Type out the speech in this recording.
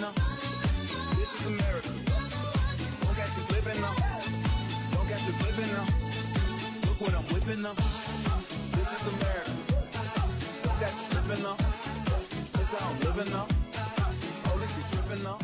now. This is America. Don't catch. Don't catch. Look what I'm whipping now. This is America. Don't catch you slipping. Look how I'm living now. Oh, this be tripping now.